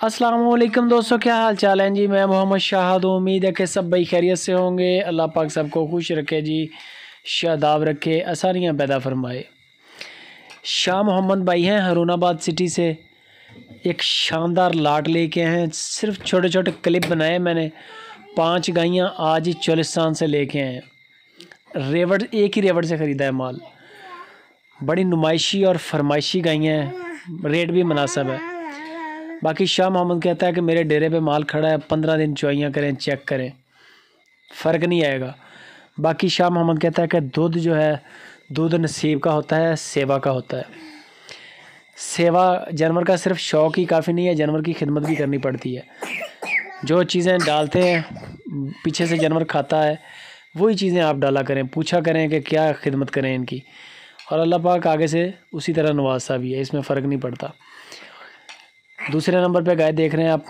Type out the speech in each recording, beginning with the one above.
असलम दोस्तों, क्या हाल चाल है? जी, मैं मोहम्मद शाहद उम्मीद है कि सब भाई खैरियत से होंगे। अल्लाह पाक सबको खुश रखे, जी, शादाब रखे, आसानियाँ पैदा फरमाए। शाह मोहम्मद भाई हैं हरूनाबाद सिटी से। एक शानदार लाट लेके हैं। सिर्फ़ छोटे छोटे क्लिप बनाए मैंने। पाँच गाइयाँ आज ही चोलिस्तान से लेके हैं। रेवड़, एक ही रेवड़ से ख़रीदा है माल। बड़ी नुमाइशी और फरमाइशी गाइयाँ हैं। रेट भी मुनासब है। बाकी शाह मोहम्मद कहता है कि मेरे डेरे पे माल खड़ा है, पंद्रह दिन चुआइयाँ करें चेक करें। फ़र्क नहीं आएगा। बाकी शाह मोहम्मद कहता है कि दूध जो है, दूध नसीब का होता है, सेवा का होता है। सेवा, जानवर का सिर्फ़ शौक़ ही काफ़ी नहीं है, जानवर की खिदमत भी करनी पड़ती है। जो चीज़ें डालते हैं, पीछे से जानवर खाता है, वही चीज़ें आप डाला करें, पूछा करें कि क्या खिदमत करें इनकी। और अल्लाह पाक आगे से उसी तरह नवाजा भी है, इसमें फ़र्क नहीं पड़ता। दूसरे नंबर पे गाय देख रहे हैं आप।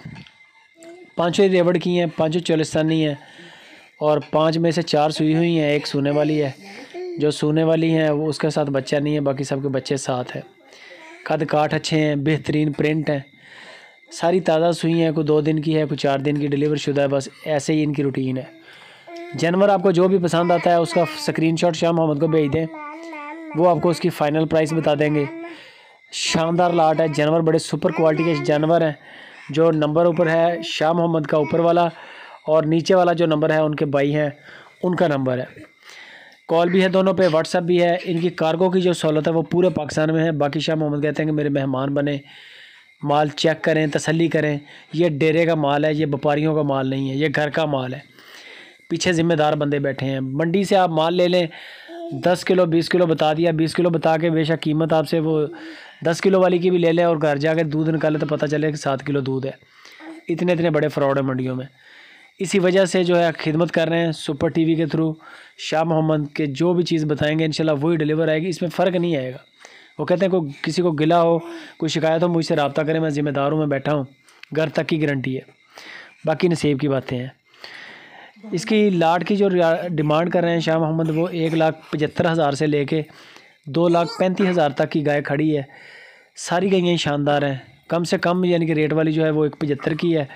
पाँचों रेवड़ की हैं, पाँचों चोलिस्तानी हैं और पाँच में से चार सुई हुई हैं, एक सोने वाली है। जो सोने वाली हैं, वो उसके साथ बच्चा नहीं है, बाकी सबके बच्चे साथ हैं। कद काठ अच्छे हैं, बेहतरीन प्रिंट हैं। सारी ताज़ा सुई हैं, कोई दो दिन की है, कोई चार दिन की, डिलीवर शुदा है, बस ऐसे ही इनकी रूटीन है। जानवर आपको जो भी पसंद आता है, उसका स्क्रीनशॉट शाह मोहम्मद को भेज दें। वो आपको उसकी फ़ाइनल प्राइस बता देंगे। शानदार लाट है। जानवर बड़े सुपर क्वालिटी के जानवर हैं। जो नंबर ऊपर है, शाह मोहम्मद का ऊपर वाला और नीचे वाला जो नंबर है, उनके भाई हैं, उनका नंबर है। कॉल भी है दोनों पे व्हाट्सअप भी है। इनकी कार्गो की जो सहूलत है, वो पूरे पाकिस्तान में है। बाकी शाह मोहम्मद कहते हैं कि मेरे मेहमान बने, माल चेक करें, तसल्ली करें। ये डेरे का माल है, ये व्यापारियों का माल नहीं है, ये घर का माल है। पीछे ज़िम्मेदार बंदे बैठे हैं। मंडी से आप माल ले लें, दस किलो, बीस किलो बता दिया। बीस किलो बता के बेशक कीमत आपसे वो दस किलो वाली की भी ले लें और घर जाकर दूध निकाले तो पता चले कि सात किलो दूध है। इतने इतने बड़े फ्रॉड है मंडियों में। इसी वजह से जो है खिदमत कर रहे हैं सुपर टीवी के थ्रू, शाह मोहम्मद के जो भी चीज़ बताएँगे इंशाल्लाह वही डिलीवर आएगी। इसमें फ़र्क नहीं आएगा। वो कहते हैं, कोई किसी को गिला हो, कोई शिकायत हो, मुझसे रबता करें, मैं ज़िम्मेदार हूँ, मैं बैठा हूँ। घर तक की गारंटी है। बाकी नसीब की बातें हैं। इसकी लाट की जो डिमांड कर रहे हैं शाह मोहम्मद, वो एक लाख पचहत्तर हज़ार से लेके दो लाख पैंतीस हज़ार तक की गाय खड़ी है। सारी गायें शानदार हैं। कम से कम यानी कि रेट वाली जो है वो एक पचहत्तर की है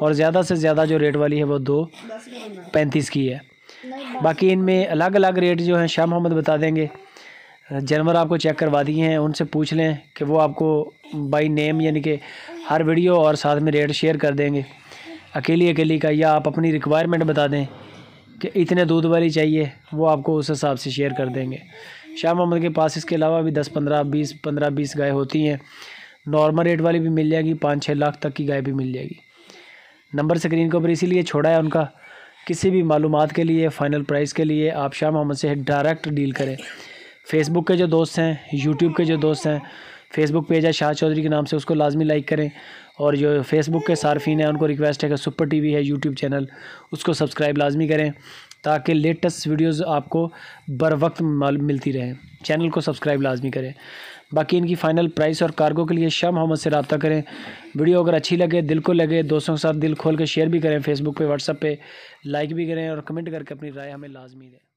और ज़्यादा से ज़्यादा जो रेट वाली है वो दो पैंतीस की है। बाकी इनमें अलग अलग रेट जो हैं, शाह मोहम्मद बता देंगे। जानवर आपको चेक करवा दिए हैं, उनसे पूछ लें कि वो आपको बाई नेम यानी कि हर वीडियो और साथ में रेट शेयर कर देंगे। अकेली अकेली का या आप अपनी रिक्वायरमेंट बता दें कि इतने दूध वाली चाहिए, वो आपको उस हिसाब से शेयर कर देंगे। शाह मोहम्मद के पास इसके अलावा भी दस, पंद्रह, बीस पंद्रह, बीस गाय होती हैं। नॉर्मल रेट वाली भी मिल जाएगी, पाँच छः लाख तक की गाय भी मिल जाएगी। नंबर स्क्रीन के ऊपर इसीलिए छोड़ा है उनका, किसी भी मालूम के लिए, फ़ाइनल प्राइस के लिए आप शाह मोहम्मद से डायरेक्ट डील करें। फेसबुक के जो दोस्त हैं यूट्यूब के जो दोस्त हैं फेसबुक पेज है शाह चौधरी के नाम से, उसको लाजमी लाइक करें। और जो फेसबुक के सार्फिन हैं, उनको रिक्वेस्ट है कि सुपर टीवी है यूट्यूब चैनल उसको सब्सक्राइब लाजमी करें। ताकि लेटेस्ट वीडियोस आपको बर वक्त मिलती रहे। चैनल को सब्सक्राइब लाजमी करें। बाकी इनकी फ़ाइनल प्राइस और कार्गो के लिए शाह मोहम्मद से रबता करें। वीडियो अगर अच्छी लगे, दिल को लगे, दोस्तों के साथ दिल खोल कर शेयर भी करें फेसबुक पर व्हाट्सअप पर लाइक भी करें और कमेंट करके अपनी राय हमें लाजमी दें।